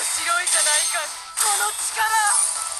白いじゃないかこの力。